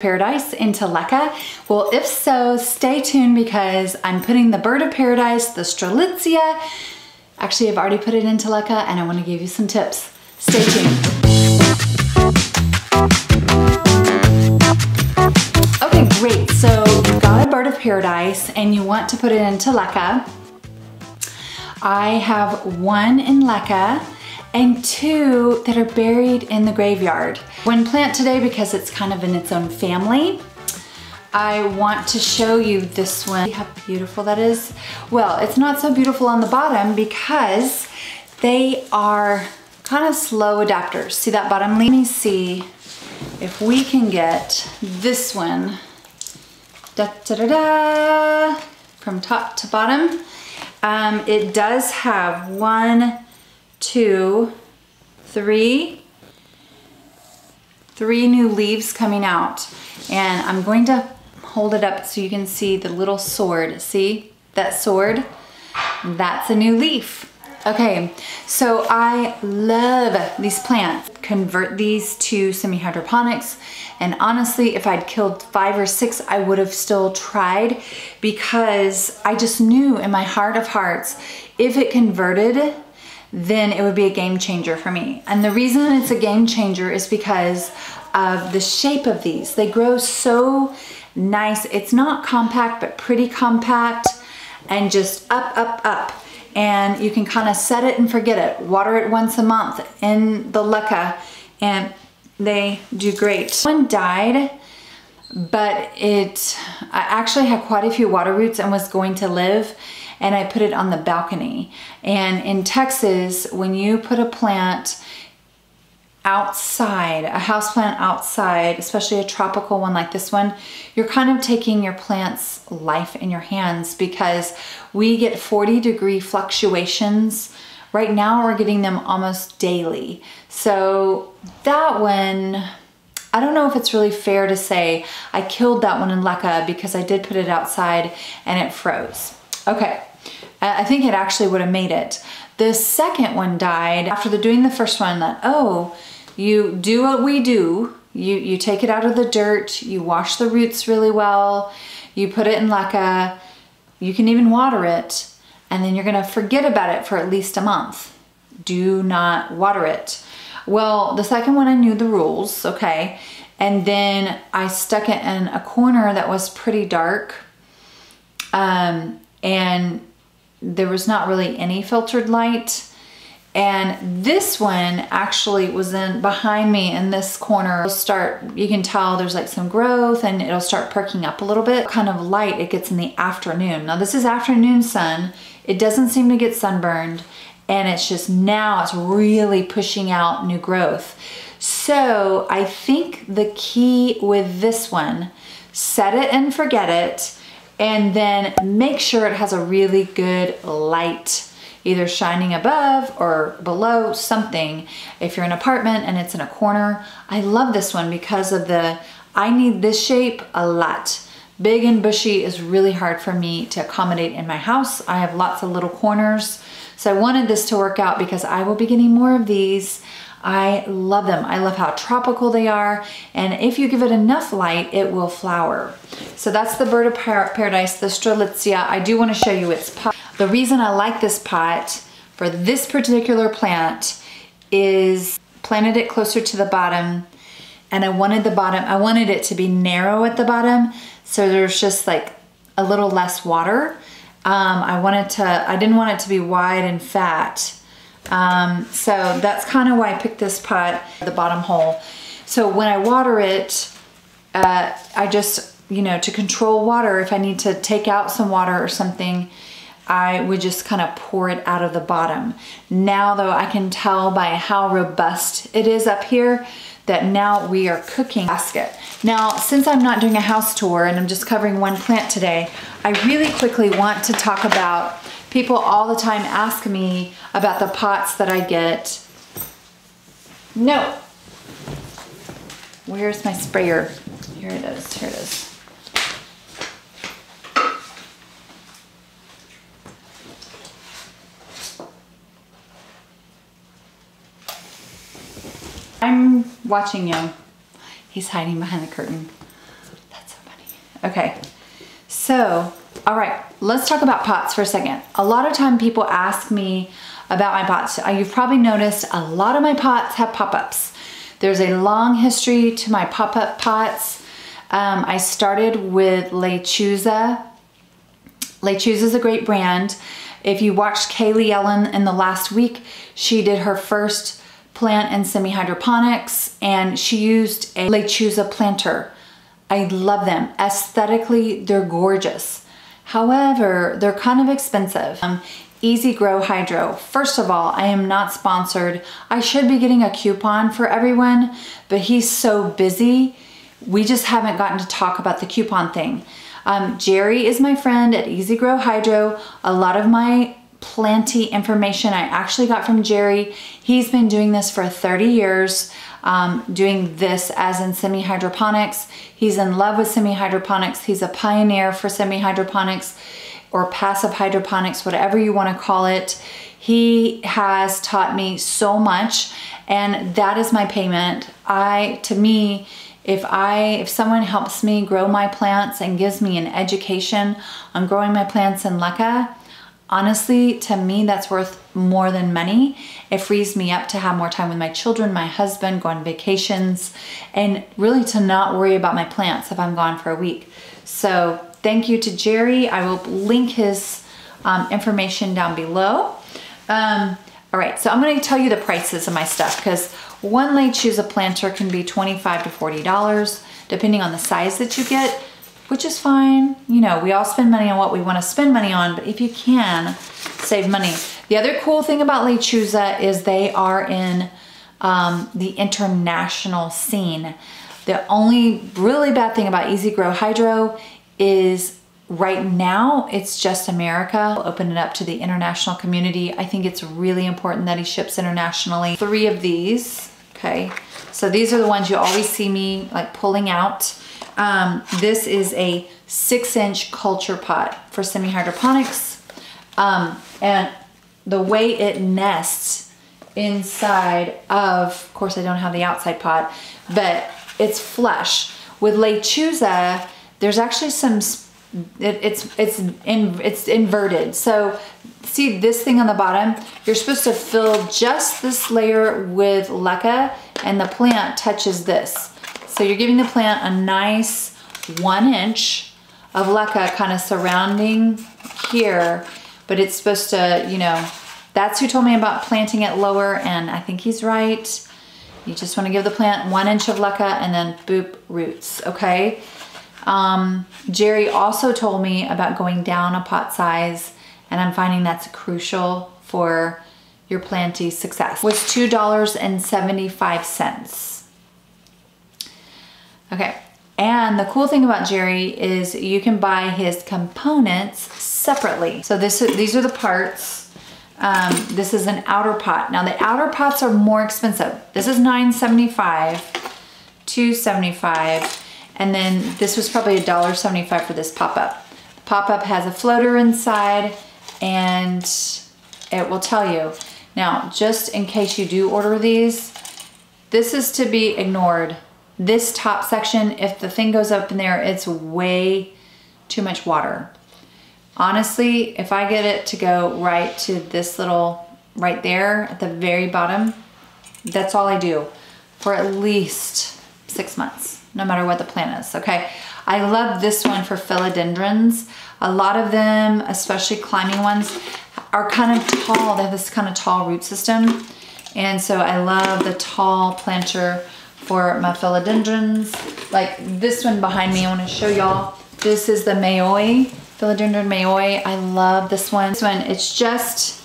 paradise into LECA? Well, if so, stay tuned because I'm putting the bird of paradise, the Strelitzia, actually I've already put it into LECA and I wanna give you some tips. Stay tuned. Okay, great. So you've got a bird of paradise and you want to put it into LECA. I have one in LECA and two that are buried in the graveyard. One plant today because it's kind of in its own family. I want to show you this one. See how beautiful that is? Well, it's not so beautiful on the bottom because they are kind of slow adapters. See that bottom? Let me see if we can get this one da, da, da, da, from top to bottom. Um, it does have one, two, three, three new leaves coming out. And I'm going to hold it up so you can see the little sword. See that sword? That's a new leaf. Okay, so I love these plants. Convert these to semi-hydroponics. And honestly, if I'd killed five or six, I would have still tried because I just knew in my heart of hearts, if it converted, then it would be a game changer for me. And the reason it's a game changer is because of the shape of these. They grow so nice. It's not compact, but pretty compact and just up, up, up. And you can kind of set it and forget it. Water it once a month in the LECA and they do great. One died, but it, I actually had quite a few water roots and was going to live and I put it on the balcony. And in Texas, when you put a plant outside, a house plant outside, especially a tropical one like this one, you're kind of taking your plant's life in your hands because we get 40 degree fluctuations. Right now we're getting them almost daily. So that one, I don't know if it's really fair to say I killed that one in LECA because I did put it outside and it froze. Okay, I think it actually would have made it. The second one died after the, doing the first one that, oh, you do what we do. You, you take it out of the dirt, you wash the roots really well, you put it in LECA, you can even water it, and then you're gonna forget about it for at least a month. Do not water it. Well, the second one I knew the rules, okay, and then I stuck it in a corner that was pretty dark, um, and there was not really any filtered light. And this one actually was in behind me in this corner. It'll start, you can tell there's like some growth and it'll start perking up a little bit. Kind of light it gets in the afternoon. Now this is afternoon sun. It doesn't seem to get sunburned and it's just now it's really pushing out new growth. So I think the key with this one, set it and forget it and then make sure it has a really good light either shining above or below something. If you're in an apartment and it's in a corner, I love this one because of the, I need this shape a lot. Big and bushy is really hard for me to accommodate in my house. I have lots of little corners. So I wanted this to work out because I will be getting more of these. I love them. I love how tropical they are. And if you give it enough light, it will flower. So that's the bird of paradise, the Strelitzia. I do want to show you its pot. The reason I like this pot for this particular plant is planted it closer to the bottom and I wanted the bottom, I wanted it to be narrow at the bottom so there's just like a little less water. Um, I wanted to, I didn't want it to be wide and fat. Um, so that's kind of why I picked this pot, the bottom hole. So when I water it, uh, I just, you know, to control water, if I need to take out some water or something, I would just kind of pour it out of the bottom. Now though, I can tell by how robust it is up here that now we are cooking basket. Now, since I'm not doing a house tour and I'm just covering one plant today, I really quickly want to talk about People all the time ask me about the pots that I get. No. Where's my sprayer? Here it is, here it is. I'm watching you. He's hiding behind the curtain. That's so funny. Okay, so, all right, let's talk about pots for a second. A lot of time people ask me about my pots. Uh, you've probably noticed a lot of my pots have pop-ups. There's a long history to my pop-up pots. Um, I started with Lechuza. Lechuza is a great brand. If you watched Kaylee Ellen in the last week, she did her first plant in semi-hydroponics and she used a Lechuza planter. I love them. Aesthetically, they're gorgeous. However, they're kind of expensive. Um, Easy Gro Hydro. First of all, I am not sponsored. I should be getting a coupon for everyone, but he's so busy. We just haven't gotten to talk about the coupon thing. Um, Jerry is my friend at Easy Gro Hydro. A lot of my planty information I actually got from Jerry. He's been doing this for 30 years, um, doing this as in semi-hydroponics. He's in love with semi-hydroponics. He's a pioneer for semi-hydroponics or passive hydroponics, whatever you want to call it. He has taught me so much and that is my payment. I, to me, if I, if someone helps me grow my plants and gives me an education on growing my plants in LECA, honestly, to me, that's worth more than money. It frees me up to have more time with my children, my husband, go on vacations, and really to not worry about my plants if I'm gone for a week. So thank you to Jerry. I will link his um, information down below. Um, all right, so I'm gonna tell you the prices of my stuff because one Lechuza planter can be 25 to $40 depending on the size that you get, which is fine. You know, we all spend money on what we wanna spend money on, but if you can, save money. The other cool thing about Lechuza is they are in um, the international scene. The only really bad thing about Easy Gro Hydro is right now it's just America. We'll open it up to the international community. I think it's really important that he ships internationally. Three of these, okay? So these are the ones you always see me like pulling out. Um, this is a six inch culture pot for semi-hydroponics. Um, and the way it nests inside of, of course I don't have the outside pot, but it's flush. With Lechuza, there's actually some it, it's it's in it's inverted so see this thing on the bottom you're supposed to fill just this layer with leca and the plant touches this so you're giving the plant a nice one inch of leca kind of surrounding here but it's supposed to you know that's who told me about planting it lower and I think he's right you just want to give the plant one inch of leca and then boop roots okay um, Jerry also told me about going down a pot size and I'm finding that's crucial for your planty success. Was $2.75. Okay, and the cool thing about Jerry is you can buy his components separately. So this is these are the parts. Um, this is an outer pot. Now the outer pots are more expensive. This is $9.75, $2.75. And then this was probably $1.75 for this pop-up. Pop-up has a floater inside and it will tell you. Now, just in case you do order these, this is to be ignored. This top section, if the thing goes up in there, it's way too much water. Honestly, if I get it to go right to this little, right there at the very bottom, that's all I do for at least six months no matter what the plant is, okay? I love this one for philodendrons. A lot of them, especially climbing ones, are kind of tall. They have this kind of tall root system. And so I love the tall planter for my philodendrons. Like this one behind me, I wanna show y'all. This is the Mayoi, philodendron Mayoi. I love this one. This one, it's just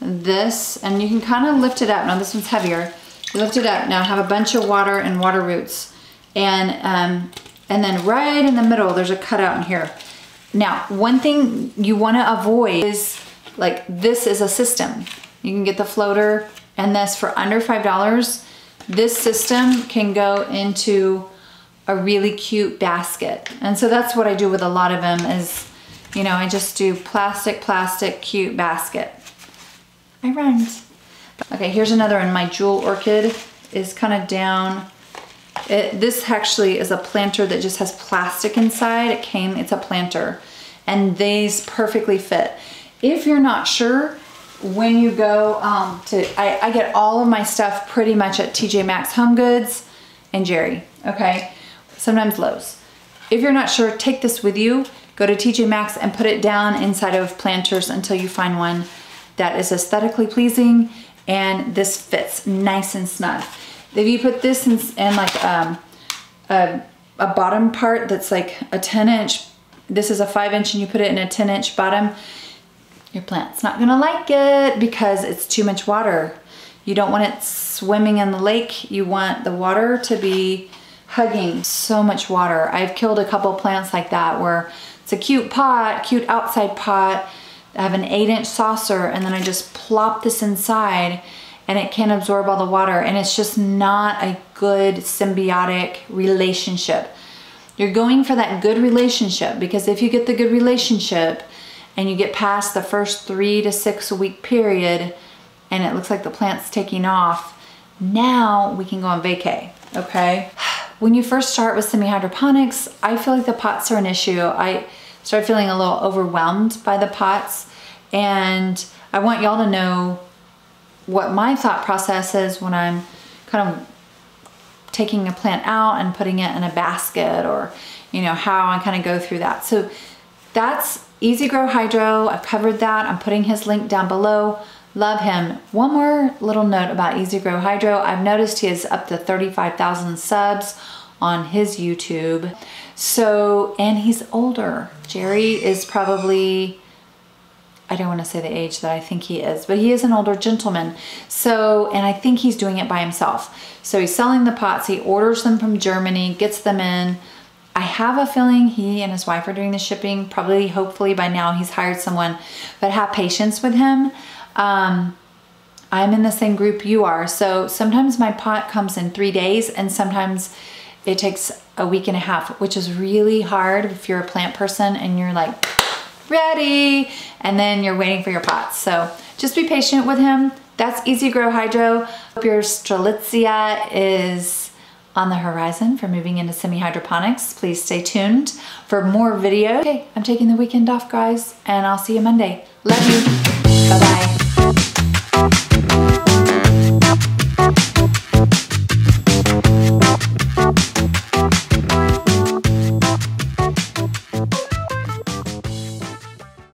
this, and you can kind of lift it up. Now this one's heavier. You lift it up. Now have a bunch of water and water roots. And, um, and then right in the middle, there's a cutout in here. Now, one thing you wanna avoid is like, this is a system. You can get the floater and this for under $5. This system can go into a really cute basket. And so that's what I do with a lot of them is, you know, I just do plastic, plastic, cute basket. I rhymed. Okay, here's another one. My jewel orchid is kind of down It, this actually is a planter that just has plastic inside. It came, it's a planter and these perfectly fit. If you're not sure, when you go um, to, I, I get all of my stuff pretty much at TJ Maxx Home Goods and Jerry, okay? Sometimes Lowe's. If you're not sure, take this with you. Go to TJ Maxx and put it down inside of planters until you find one that is aesthetically pleasing and this fits nice and snug. If you put this in, in like um, a, a bottom part that's like a 10 inch, this is a five inch and you put it in a 10 inch bottom, your plant's not gonna like it because it's too much water. You don't want it swimming in the lake. You want the water to be hugging so much water. I've killed a couple plants like that where it's a cute pot, cute outside pot. I have an eight inch saucer and then I just plop this inside and it can't absorb all the water and it's just not a good symbiotic relationship. You're going for that good relationship because if you get the good relationship and you get past the first three to six week period and it looks like the plant's taking off, now we can go on vacay, okay? When you first start with semi-hydroponics, I feel like the pots are an issue. I start feeling a little overwhelmed by the pots and I want y'all to know what my thought process is when I'm kind of taking a plant out and putting it in a basket or, you know, how I kind of go through that. So that's Easy Gro Hydro. I've covered that. I'm putting his link down below. Love him. One more little note about Easy Gro Hydro. I've noticed he has up to 35,000 subs on his YouTube. So, and he's older. Jerry is probably I don't want to say the age that I think he is, but he is an older gentleman. So, and I think he's doing it by himself. So he's selling the pots. He orders them from Germany, gets them in. I have a feeling he and his wife are doing the shipping. Probably, hopefully by now he's hired someone, but have patience with him. Um, I'm in the same group you are. So sometimes my pot comes in three days and sometimes it takes a week and a half, which is really hard if you're a plant person and you're like, ready, and then you're waiting for your pots. So just be patient with him. That's Easy Gro Hydro. Hope your Strelitzia is on the horizon for moving into semi-hydroponics. Please stay tuned for more videos. Okay, I'm taking the weekend off, guys, and I'll see you Monday. Love you. Bye-bye.